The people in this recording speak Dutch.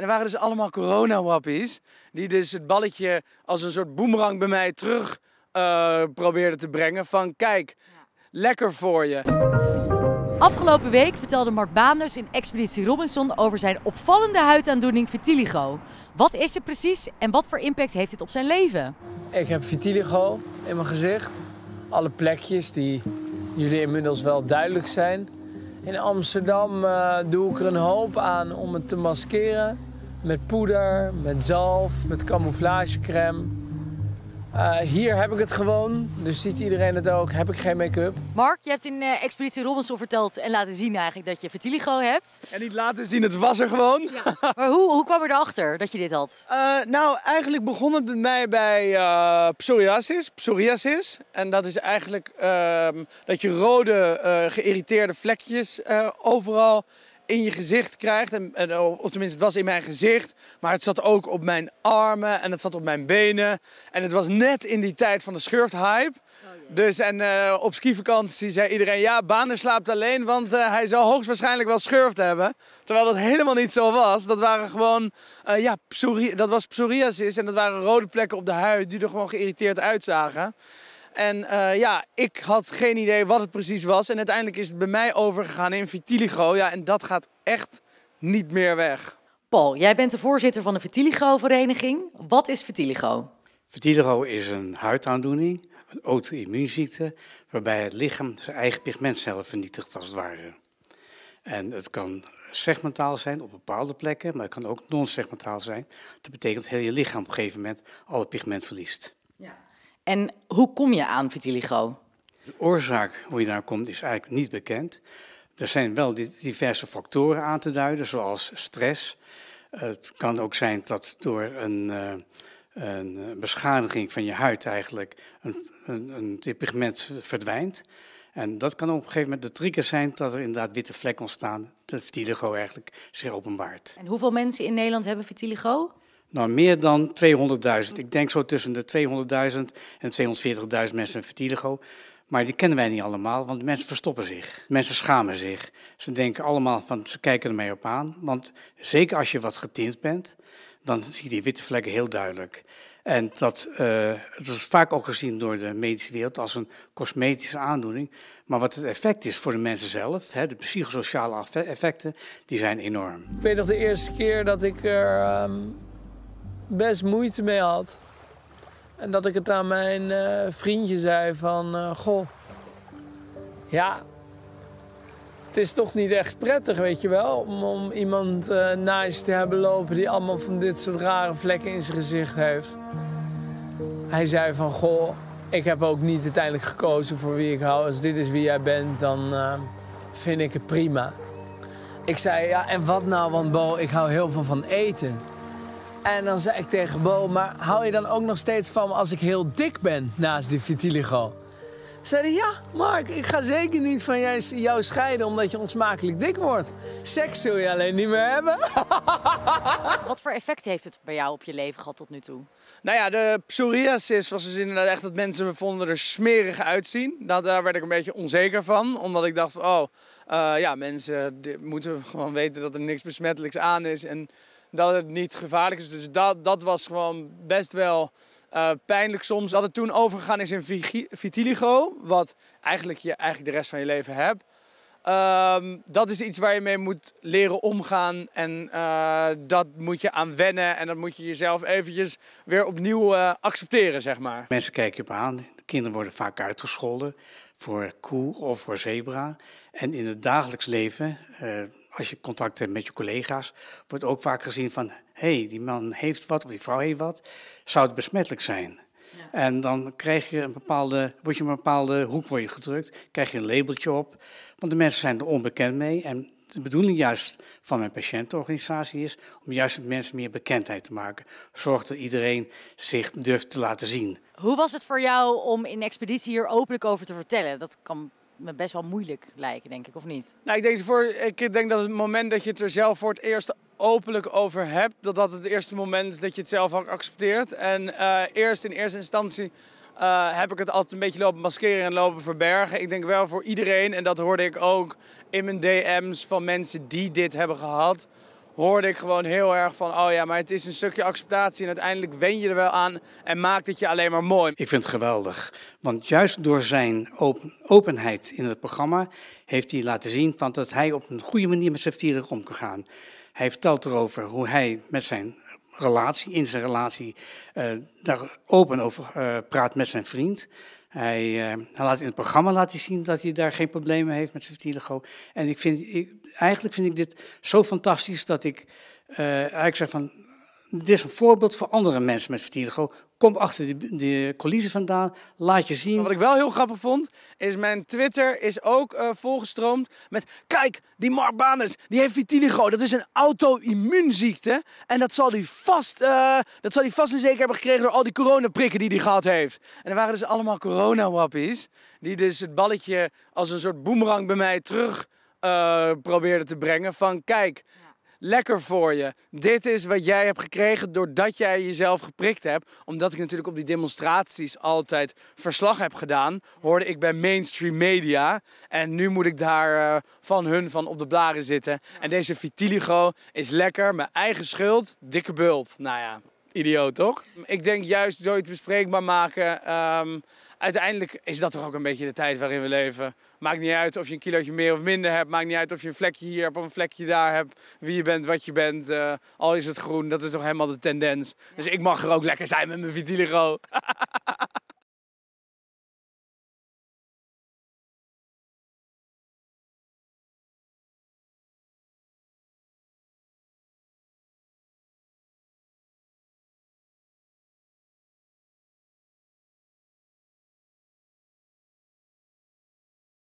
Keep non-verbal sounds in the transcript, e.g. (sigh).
En er waren dus allemaal corona-wappies. Die dus het balletje als een soort boemerang bij mij terug uh, probeerden te brengen. Van kijk, lekker voor je. Afgelopen week vertelde Mark Baanders in Expeditie Robinson over zijn opvallende huidaandoening vitiligo. Wat is het precies en wat voor impact heeft het op zijn leven? Ik heb vitiligo in mijn gezicht. Alle plekjes die jullie inmiddels wel duidelijk zijn. In Amsterdam uh, doe ik er een hoop aan om het te maskeren. Met poeder, met zalf, met camouflagecreme. Uh, hier heb ik het gewoon, dus ziet iedereen het ook. Heb ik geen make-up. Mark, je hebt in uh, Expeditie Robinson verteld en laten zien eigenlijk dat je vitiligo hebt. En niet laten zien, het was er gewoon. Ja. maar hoe, hoe kwam je erachter dat je dit had? Uh, nou, eigenlijk begon het met mij bij psoriasis, psoriasis. En dat is eigenlijk ehm, dat je rode, geïrriteerde vlekjes overal in je gezicht krijgt. En, en, of tenminste, het was in mijn gezicht. Maar het zat ook op mijn armen en het zat op mijn benen. En het was net in die tijd van de schurfthype. Oh, dus en uh, op skivakantie zei iedereen, ja, Banen slaapt alleen, want uh, hij zou hoogstwaarschijnlijk wel schurft hebben. Terwijl dat helemaal niet zo was. Dat waren gewoon, uh, ja, dat was psoriasis en dat waren rode plekken op de huid die er gewoon geïrriteerd uitzagen. En uh, ja, ik had geen idee wat het precies was. En uiteindelijk is het bij mij overgegaan in vitiligo. Ja, en dat gaat echt niet meer weg. Paul, jij bent de voorzitter van de Vitiligo-vereniging. Wat is vitiligo? Vitiligo is een huidaandoening, een auto-immuunziekte, waarbij het lichaam zijn eigen pigmentcellen vernietigt als het ware. En het kan segmentaal zijn op bepaalde plekken, maar het kan ook non-segmentaal zijn. Dat betekent dat heel je lichaam op een gegeven moment alle pigment verliest. Ja. En hoe kom je aan vitiligo? De oorzaak hoe je daar komt is eigenlijk niet bekend. Er zijn wel diverse factoren aan te duiden, zoals stress. Het kan ook zijn dat door een, eh, een beschadiging van je huid eigenlijk een, een, een pigment verdwijnt. En dat kan op een gegeven moment de trigger zijn dat er inderdaad witte vlekken ontstaan, dat vitiligo eigenlijk zich openbaart. En hoeveel mensen in Nederland hebben vitiligo? Nou, meer dan 200.000. Ik denk zo tussen de 200.000 en 240.000 mensen met vitiligo. Maar die kennen wij niet allemaal, want mensen verstoppen zich. Mensen schamen zich. Ze denken allemaal van, ze kijken er mee op aan. Want zeker als je wat getint bent, dan zie je die witte vlekken heel duidelijk. En dat, uh, dat is vaak ook gezien door de medische wereld als een cosmetische aandoening. Maar wat het effect is voor de mensen zelf, hè, de psychosociale effecten, die zijn enorm. Ik weet nog de eerste keer dat ik. Um best moeite mee had. En dat ik het aan mijn uh, vriendje zei van... Uh, goh, ja, het is toch niet echt prettig, weet je wel... om, om iemand uh, naast te hebben lopen die allemaal van dit soort rare vlekken in zijn gezicht heeft. Hij zei van, goh, ik heb ook niet uiteindelijk gekozen voor wie ik hou. Als dit is wie jij bent, dan vind ik het prima. Ik zei, ja, en wat nou, want Bo, ik hou heel veel van eten. En dan zei ik tegen Bo, maar hou je dan ook nog steeds van als ik heel dik ben naast die vitiligo? Zeiden ja, Mark, ik ga zeker niet van jou scheiden omdat je onsmakelijk dik wordt. Seks zul je alleen niet meer hebben. (laughs) Wat voor effect heeft het bij jou op je leven gehad tot nu toe? Nou ja, de psoriasis was dus inderdaad echt dat mensen me vonden er smerig uitzien. Dat, daar werd ik een beetje onzeker van, omdat ik dacht, oh, uh, ja, mensen moeten gewoon weten dat er niks besmettelijks aan is. En dat het niet gevaarlijk is. Dus dat, dat was gewoon best wel uh, pijnlijk soms. Dat het toen overgegaan is in vitiligo, wat eigenlijk je eigenlijk de rest van je leven hebt. Uh, dat is iets waar je mee moet leren omgaan en uh, dat moet je aan wennen en dat moet je jezelf eventjes weer opnieuw uh, accepteren, zeg maar. Mensen kijken je op aan, de kinderen worden vaak uitgescholden voor koe of voor zebra. En in het dagelijks leven als je contact hebt met je collega's, wordt ook vaak gezien van, hé, hey, die man heeft wat of die vrouw heeft wat, zou het besmettelijk zijn? Ja. En dan krijg je een bepaalde, word je een bepaalde hoek voor je gedrukt, krijg je een labeltje op, want de mensen zijn er onbekend mee. En de bedoeling juist van mijn patiëntenorganisatie is om juist met mensen meer bekendheid te maken. Zorg dat iedereen zich durft te laten zien. Hoe was het voor jou om in expeditie hier openlijk over te vertellen? Dat kan me best wel moeilijk lijken, denk ik, of niet? Nou, ik denk, voor, ik denk dat het moment dat je het er zelf voor het eerst openlijk over hebt, dat dat het eerste moment is dat je het zelf ook accepteert. En uh, eerst in eerste instantie uh, heb ik het altijd een beetje lopen maskeren en lopen verbergen. Ik denk wel voor iedereen, en dat hoorde ik ook in mijn DM's van mensen die dit hebben gehad hoorde ik gewoon heel erg van, oh ja, maar het is een stukje acceptatie en uiteindelijk wen je er wel aan en maakt het je alleen maar mooi. Ik vind het geweldig, want juist door zijn open, openheid in het programma heeft hij laten zien van dat hij op een goede manier met zijn vertierig om kan gaan. Hij vertelt erover hoe hij met zijn relatie, in zijn relatie, uh, daar open over uh, praat met zijn vriend. Hij, uh, hij, laat in het programma laat hij zien dat hij daar geen problemen heeft met zijn vitiligo. En ik vind, ik, eigenlijk vind ik dit zo fantastisch dat ik eigenlijk zeg van, dit is een voorbeeld voor andere mensen met vitiligo. Kom achter de, de coulissen vandaan, laat je zien. Wat ik wel heel grappig vond, is mijn Twitter is ook uh, volgestroomd met... Kijk, die Mark Baners, die heeft vitiligo. Dat is een auto-immuunziekte. En dat zal hij vast, uh, dat zal vast en zeker hebben gekregen door al die coronaprikken die hij gehad heeft. En er waren dus allemaal coronawappies. Die dus het balletje als een soort boemerang bij mij terug uh, probeerden te brengen. Van kijk... lekker voor je. Dit is wat jij hebt gekregen doordat jij jezelf geprikt hebt. Omdat ik natuurlijk op die demonstraties altijd verslag heb gedaan, hoorde ik bij mainstream media. En nu moet ik daar uh, van hun van op de blaren zitten. En deze vitiligo is lekker, mijn eigen schuld, dikke bult. Nou ja, idioot toch? Ik denk juist zoiets bespreekbaar maken. Um, uiteindelijk is dat toch ook een beetje de tijd waarin we leven. Maakt niet uit of je een kilootje meer of minder hebt. Maakt niet uit of je een vlekje hier hebt of een vlekje daar hebt. Wie je bent, wat je bent. Uh, al is het groen, dat is toch helemaal de tendens. Dus ik mag er ook lekker zijn met mijn vitiligo. (laughs)